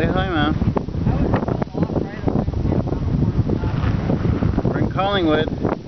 Say hi, Mom. We're in Collingwood.